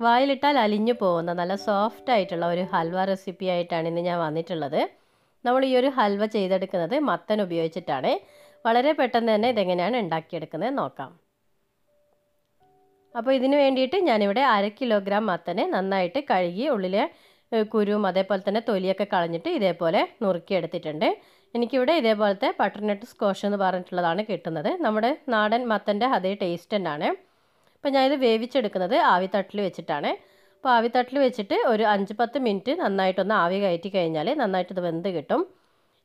വായിലിട്ടാൽ അലിഞ്ഞു പോകുന്ന നല്ല സോഫ്റ്റ് ആയിട്ടുള്ള ഒരു ഹൽവ റെസിപ്പി ആയിട്ടാണ് ഇന്ന് ഞാൻ വന്നിട്ടുള്ളത്. നമ്മൾ ഈ ഒരു ഹൽവ ചെയ്തെടുക്കുന്നത് മത്തൻ ഉപയോഗിച്ചിട്ടാണ്. വളരെ പെട്ടെന്ന് തന്നെ ഇതെങ്ങനെയാണ് ഉണ്ടാക്കിയെടുക്കുന്നത് നോക്കാം. അപ്പോൾ ഇതിന് വേണ്ടിയിട്ട് ഞാനിവിടെ അര കിലോഗ്രാം മത്തനെ നന്നായിട്ട് കഴുകി ഉള്ളിലെ കുരുവും അതേപോലെ തന്നെ തൊലിയൊക്കെ കളഞ്ഞിട്ട് ഇതേപോലെ നുറുക്കിയെടുത്തിട്ടുണ്ട്. എനിക്കിവിടെ ഇതേപോലത്തെ ബട്ടർനട്ട് സ്കോഷ് എന്ന് പറഞ്ഞിട്ടുള്ളതാണ് കിട്ടുന്നത്. നമ്മുടെ നാടൻ മത്തന്റെ അതേ ടേസ്റ്റ് തന്നെയാണ്. അപ്പോൾ ഞാനിത് വേവിച്ചെടുക്കുന്നത് ആവിത്തട്ടിൽ വെച്ചിട്ടാണ്. അപ്പോൾ ആവിത്തട്ടിൽ വെച്ചിട്ട് ഒരു അഞ്ച് പത്ത് മിനിറ്റ് നന്നായിട്ടൊന്ന് ആവി കയറ്റി കഴിഞ്ഞാൽ നന്നായിട്ട് ഇത് വെന്ത് കിട്ടും.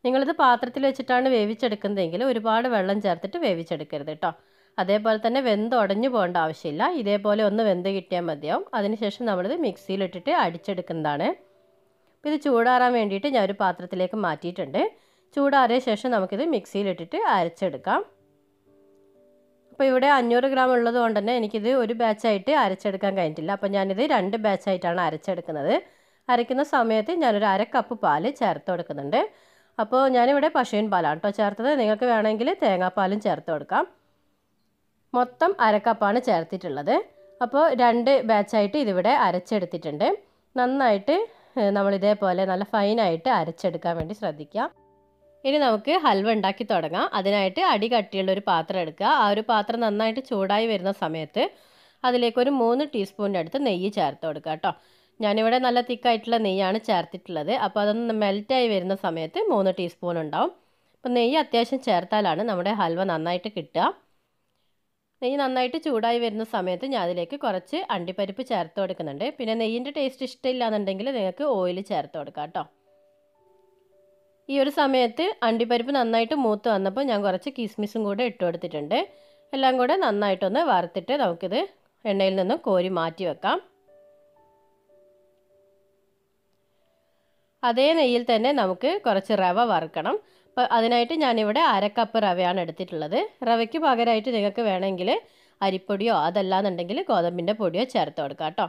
നിങ്ങളിത് പാത്രത്തിൽ വെച്ചിട്ടാണ് വേവിച്ചെടുക്കുന്നതെങ്കിൽ ഒരുപാട് വെള്ളം ചേർത്തിട്ട് വേവിച്ചെടുക്കരുത് കേട്ടോ അതേപോലെ തന്നെ വെന്ത് ഉടഞ്ഞു പോകേണ്ട ആവശ്യമില്ല. ഇതേപോലെ ഒന്ന് വെന്ത് കിട്ടിയാൽ മതിയാവും. അതിനുശേഷം നമ്മളിത് മിക്സിയിലിട്ടിട്ട് അടിച്ചെടുക്കുന്നതാണ്. ഇത് ചൂടാറാൻ വേണ്ടിയിട്ട് ഞാൻ ഒരു പാത്രത്തിലേക്ക് മാറ്റിയിട്ടുണ്ട്. ചൂടാറിയ ശേഷം നമുക്കിത് മിക്സിയിലിട്ടിട്ട് അരച്ചെടുക്കാം. അപ്പോൾ ഇവിടെ അഞ്ഞൂറ് ഗ്രാം ഉള്ളത് കൊണ്ട് തന്നെ എനിക്കിത് ഒരു ബാച്ചായിട്ട് അരച്ചെടുക്കാൻ കഴിഞ്ഞിട്ടില്ല. അപ്പോൾ ഞാനിത് രണ്ട് ബാച്ചായിട്ടാണ് അരച്ചെടുക്കുന്നത്. അരയ്ക്കുന്ന സമയത്ത് ഞാനൊരു അര കപ്പ് പാൽ ചേർത്ത് കൊടുക്കുന്നുണ്ട്. അപ്പോൾ ഞാനിവിടെ പശുവിൻ പാലാണ് കേട്ടോ ചേർത്തത്. നിങ്ങൾക്ക് വേണമെങ്കിൽ തേങ്ങാപ്പാലും ചേർത്ത് കൊടുക്കാം. മൊത്തം അരക്കപ്പാണ് ചേർത്തിട്ടുള്ളത്. അപ്പോൾ രണ്ട് ബാച്ചായിട്ട് ഇതിവിടെ അരച്ചെടുത്തിട്ടുണ്ട്. നന്നായിട്ട് നമ്മൾ ഇതേപോലെ നല്ല ഫൈനായിട്ട് അരച്ചെടുക്കാൻ വേണ്ടി ശ്രദ്ധിക്കുക ഇനി നമുക്ക് ഹൽവ ഉണ്ടാക്കി തുടങ്ങാം. അതിനായിട്ട് അടി കട്ടിയുള്ള ഒരു പാത്രം എടുക്കുക. ആ ഒരു പാത്രം നന്നായിട്ട് ചൂടായി വരുന്ന സമയത്ത് അതിലേക്ക് ഒരു മൂന്ന് ടീസ്പൂണിന്റെ അടുത്ത് നെയ്യ് ചേർത്ത് കൊടുക്കുക കേട്ടോ. ഞാനിവിടെ നല്ല തിക്കായിട്ടുള്ള നെയ്യാണ് ചേർത്തിട്ടുള്ളത്. അപ്പോൾ അതൊന്ന് മെൽറ്റായി വരുന്ന സമയത്ത് മൂന്ന് ടീസ്പൂൺ ഉണ്ടാവും. അപ്പോൾ നെയ്യ് അത്യാവശ്യം ചേർത്താലാണ് നമ്മുടെ ഹൽവ നന്നായിട്ട് കിട്ടുക. നെയ്യ് നന്നായിട്ട് ചൂടായി വരുന്ന സമയത്ത് ഞാൻ അതിലേക്ക് കുറച്ച് അണ്ടിപ്പരിപ്പ് ചേർത്ത് കൊടുക്കുന്നുണ്ട്. പിന്നെ നെയ്യിന്റെ ടേസ്റ്റ് ഇഷ്ടമില്ല എന്നുണ്ടെങ്കിൽ നിങ്ങൾക്ക് ഓയിൽ ചേർത്ത് കൊടുക്കാം കേട്ടോ. ഈ ഒരു സമയത്ത് അണ്ടിപ്പരിപ്പ് നന്നായിട്ട് മൂത്ത് വന്നപ്പോൾ ഞാൻ കുറച്ച് കിസ്മിസും കൂടെ ഇട്ട് കൊടുത്തിട്ടുണ്ട്. എല്ലാം കൂടെ നന്നായിട്ടൊന്ന് വറുത്തിട്ട് നമുക്കിത് എണ്ണയിൽ നിന്നും കോരി മാറ്റി വെക്കാം. അതേ നെയ്യിൽ തന്നെ നമുക്ക് കുറച്ച് റവ വറുക്കണം. അപ്പോൾ അതിനായിട്ട് ഞാനിവിടെ അരക്കപ്പ് കപ്പ് റവയാണ് എടുത്തിട്ടുള്ളത്. റവയ്ക്ക് പകരമായിട്ട് നിങ്ങൾക്ക് വേണമെങ്കിൽ അരിപ്പൊടിയോ അതല്ലാന്നുണ്ടെങ്കിൽ ഗോതമ്പിന്റെ പൊടിയോ ചേർത്ത് കൊടുക്കാം കേട്ടോ.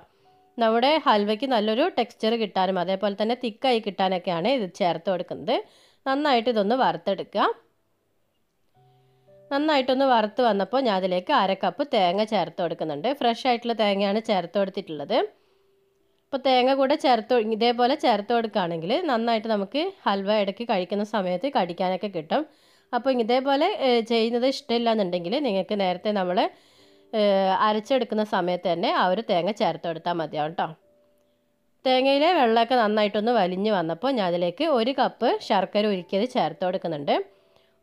നമ്മുടെ ഹൽവയ്ക്ക് നല്ലൊരു ടെക്സ്ചർ കിട്ടാനും അതേപോലെ തന്നെ തിക്കായി കിട്ടാനൊക്കെയാണ് ഇത് ചേർത്ത് കൊടുക്കുന്നത്. നന്നായിട്ട് ഇതൊന്ന് വറുത്തെടുക്കുക. നന്നായിട്ടൊന്ന് വറുത്ത് വന്നപ്പോൾ ഞാൻ അതിലേക്ക് അര കപ്പ് തേങ്ങ ചേർത്ത് കൊടുക്കുന്നുണ്ട്. ഫ്രഷ് ആയിട്ടുള്ള തേങ്ങയാണ് ചേർത്ത് കൊടുത്തിട്ടുള്ളത്. അപ്പോൾ തേങ്ങ കൂടെ ചേർത്ത് ഇതേപോലെ ചേർത്ത് കൊടുക്കുകയാണെങ്കിൽ നന്നായിട്ട് നമുക്ക് ഹൽവ ഇടയ്ക്ക് കഴിക്കുന്ന സമയത്ത് കടിക്കാനൊക്കെ കിട്ടും. അപ്പോൾ ഇതേപോലെ ചെയ്യുന്നത് ഇഷ്ടമില്ല എന്നുണ്ടെങ്കിൽ നിങ്ങൾക്ക് നേരത്തെ നമ്മൾ അരച്ചെടുക്കുന്ന സമയത്ത് തന്നെ ആ ഒരു തേങ്ങ ചേർത്ത് കൊടുത്താൽ മതിയാവും കേട്ടോ തേങ്ങയിലെ വെള്ളമൊക്കെ നന്നായിട്ടൊന്ന് വലിഞ്ഞ് വന്നപ്പോൾ ഞാൻ അതിലേക്ക് ഒരു കപ്പ് ശർക്കര ഉരുക്കിയത് ചേർത്ത് കൊടുക്കുന്നുണ്ട്.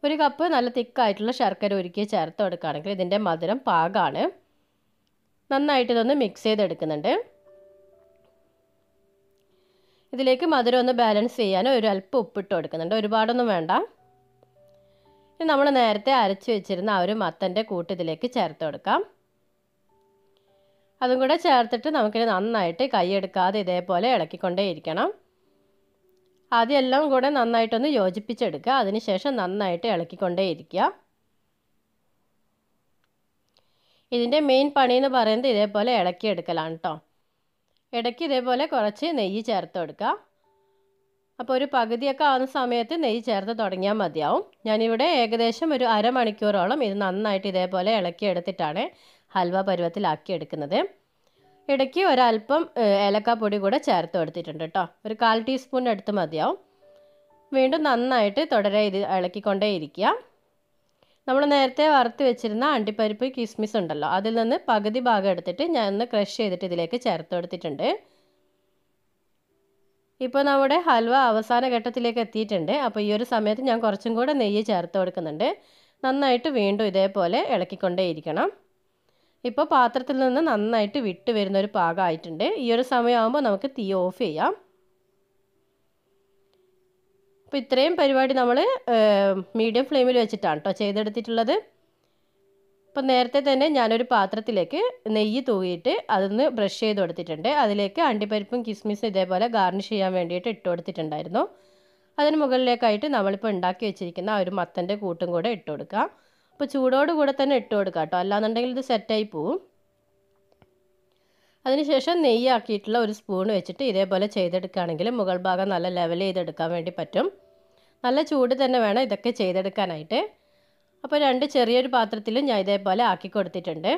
ഒരു കപ്പ് നല്ല തിക്കായിട്ടുള്ള ശർക്കര ഉരുക്കി ചേർത്ത് കൊടുക്കുകയാണെങ്കിൽ ഇതിന്റെ മധുരം പാകമാണ് നന്നായിട്ട് ഇതൊന്ന് മിക്സ് ചെയ്തെടുക്കുന്നുണ്ട്. ഇതിലേക്ക് മധുരം ഒന്ന് ബാലൻസ് ചെയ്യാൻ ഒരു അല്പം ഉപ്പിട്ട് കൊടുക്കുന്നുണ്ട്. ഒരുപാടൊന്നും വേണ്ട. നമ്മൾ നേരത്തെ അരച്ച് വെച്ചിരുന്ന ആ ഒരു മത്തന്റെ കൂട്ട് ഇതിലേക്ക് ചേർത്ത് കൊടുക്കാം. അതും കൂടെ ചേർത്തിട്ട് നമുക്കിത് നന്നായിട്ട് കൈയെടുക്കാതെ ഇതേപോലെ ഇളക്കിക്കൊണ്ടേ ഇരിക്കണം ആദ്യം എല്ലാം കൂടെ നന്നായിട്ടൊന്ന് യോജിപ്പിച്ചെടുക്കുക. അതിനുശേഷം നന്നായിട്ട് ഇളക്കിക്കൊണ്ടേ ഇരിക്കുക ഇതിന്റെ മെയിൻ പണി എന്ന് പറയുന്നത് ഇതേപോലെ ഇളക്കിയെടുക്കലാണ് കേട്ടോ ഇടയ്ക്ക് ഇതേപോലെ കുറച്ച് നെയ്യ് ചേർത്ത് കൊടുക്കുക. അപ്പോൾ ഒരു പകുതിയൊക്കെ ആവുന്ന സമയത്ത് നെയ്യ് ചേർത്ത് തുടങ്ങിയാൽ മതിയാവും. ഞാനിവിടെ ഏകദേശം ഒരു അരമണിക്കൂറോളം ഇത് നന്നായിട്ട് ഇതേപോലെ ഇളക്കിയെടുത്തിട്ടാണ് ഹൽവ പരുവത്തിലാക്കി എടുക്കുന്നത്. ഇടയ്ക്ക് ഒരല്പം ഏലക്കാപ്പൊടി കൂടെ ചേർത്ത് കൊടുത്തിട്ടുണ്ട് കേട്ടോ ഒരു കാൽ ടീസ്പൂൺ അടുത്ത് മതിയാവും. വീണ്ടും നന്നായിട്ട് തുടരെ ഇത് ഇളക്കിക്കൊണ്ടേ ഇരിക്കുക നമ്മൾ നേരത്തെ വറുത്ത് വെച്ചിരുന്ന അണ്ടിപ്പരിപ്പ് കിസ്മിസ് ഉണ്ടല്ലോ അതിൽ നിന്ന് പകുതി ഭാഗം എടുത്തിട്ട് ഞാൻ ഒന്ന് ക്രഷ് ചെയ്തിട്ട് ഇതിലേക്ക് ചേർത്ത് കൊടുത്തിട്ടുണ്ട്. ഇപ്പോൾ നമ്മുടെ ഹൽവ അവസാന ഘട്ടത്തിലേക്ക് എത്തിയിട്ടുണ്ട്. അപ്പോൾ ഈ ഒരു സമയത്ത് ഞാൻ കുറച്ചും കൂടെ നെയ്യ് ചേർത്ത് കൊടുക്കുന്നുണ്ട്. നന്നായിട്ട് വീണ്ടും ഇതേപോലെ ഇളക്കിക്കൊണ്ടേ ഇരിക്കണം ഇപ്പോൾ പാത്രത്തിൽ നിന്ന് നന്നായിട്ട് വിട്ട് വരുന്ന ഒരു പാകമായിട്ടുണ്ട്. ഈ ഒരു സമയമാകുമ്പോൾ നമുക്ക് തീ ഓഫ് ചെയ്യാം. അപ്പോൾ ഇത്രയും പരിപാടി നമ്മൾ മീഡിയം ഫ്ലെയിമിൽ വെച്ചിട്ടാണ് കേട്ടോ ചെയ്തെടുത്തിട്ടുള്ളത്. അപ്പോൾ നേരത്തെ തന്നെ ഞാനൊരു പാത്രത്തിലേക്ക് നെയ്യ് തൂകിയിട്ട് അതൊന്ന് ബ്രഷ് ചെയ്ത് കൊടുത്തിട്ടുണ്ട്. അതിലേക്ക് അണ്ടിപ്പരിപ്പും കിസ്മിസും ഇതേപോലെ ഗാർണിഷ് ചെയ്യാൻ വേണ്ടിയിട്ട് ഇട്ട് കൊടുത്തിട്ടുണ്ടായിരുന്നു. അതിന് മുകളിലേക്കായിട്ട് നമ്മളിപ്പോൾ ഉണ്ടാക്കി വെച്ചിരിക്കുന്ന ആ ഒരു മത്തന്റെ കൂട്ടും കൂടെ ഇട്ട് കൊടുക്കുക അപ്പോൾ ചൂടോട് കൂടെ തന്നെ ഇട്ട് കൊടുക്കുക കേട്ടോ അല്ലാന്നുണ്ടെങ്കിൽ ഇത് സെറ്റായി പോവും. അതിനുശേഷം നെയ്യാക്കിയിട്ടുള്ള ഒരു സ്പൂൺ വെച്ചിട്ട് ഇതേപോലെ ചെയ്തെടുക്കുകയാണെങ്കിൽ മുകൾ ഭാഗം നല്ല ലെവൽ ചെയ്തെടുക്കാൻ വേണ്ടി പറ്റും. നല്ല ചൂട് തന്നെ വേണം ഇതൊക്കെ ചെയ്തെടുക്കാനായിട്ട്. അപ്പോൾ രണ്ട് ചെറിയൊരു പാത്രത്തിലും ഞാൻ ഇതേപോലെ ആക്കി കൊടുത്തിട്ടുണ്ട്.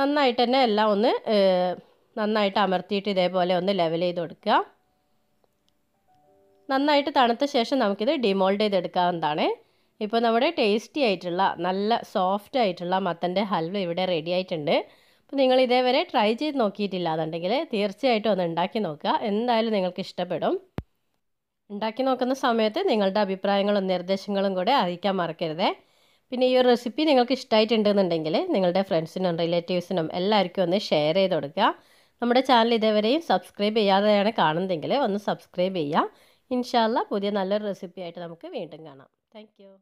നന്നായിട്ട് തന്നെ എല്ലാം ഒന്ന് നന്നായിട്ട് അമർത്തിയിട്ട് ഇതേപോലെ ഒന്ന് ലെവൽ ചെയ്ത് കൊടുക്കുക. നന്നായിട്ട് തണുത്ത ശേഷം നമുക്കിത് ഡിമോൾഡ് ചെയ്തെടുക്കാവുന്നതാണ്. ഇപ്പോൾ നമ്മുടെ ടേസ്റ്റി ആയിട്ടുള്ള നല്ല സോഫ്റ്റ് ആയിട്ടുള്ള മത്തന്റെ ഹൽവ ഇവിടെ റെഡി ആയിട്ടുണ്ട്. അപ്പോൾ നിങ്ങൾ ഇതേവരെ ട്രൈ ചെയ്ത് നോക്കിയിട്ടില്ല എന്നുണ്ടെങ്കിൽ തീർച്ചയായിട്ടും ഒന്ന് ഉണ്ടാക്കി നോക്കുക. എന്തായാലും നിങ്ങൾക്ക് ഇഷ്ടപ്പെടും. ഉണ്ടാക്കി നോക്കുന്ന സമയത്ത് നിങ്ങളുടെ അഭിപ്രായങ്ങളും നിർദ്ദേശങ്ങളും കൂടെ അറിയിക്കാൻ മറക്കരുതേ. പിന്നെ ഈ ഒരു റെസിപ്പി നിങ്ങൾക്ക് ഇഷ്ടമായിട്ടുണ്ടെന്നുണ്ടെങ്കിൽ നിങ്ങളുടെ ഫ്രണ്ട്സിനും റിലേറ്റീവ്സിനും എല്ലാവർക്കും ഒന്ന് ഷെയർ ചെയ്ത് കൊടുക്കുക. നമ്മുടെ ചാനൽ ഇതേവരെയും സബ്സ്ക്രൈബ് ചെയ്യാതെയാണ് കാണുന്നതെങ്കിൽ ഒന്ന് സബ്സ്ക്രൈബ് ചെയ്യുക. ഇൻഷാല്ല പുതിയ നല്ലൊരു റെസിപ്പി ആയിട്ട് നമുക്ക് വീണ്ടും കാണാം. Thank you.